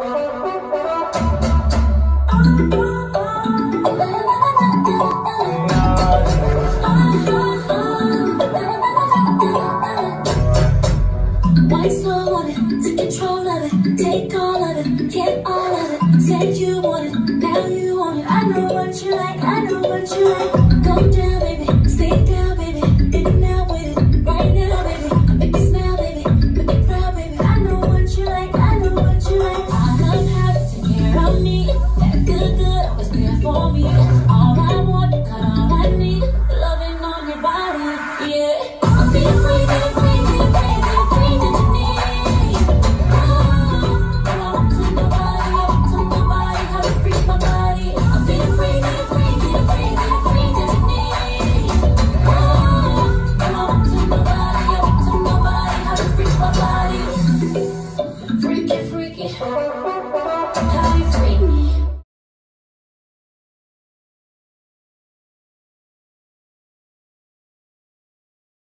you on it, take control of it, take all of it, get all of it. Said you want How you freak me?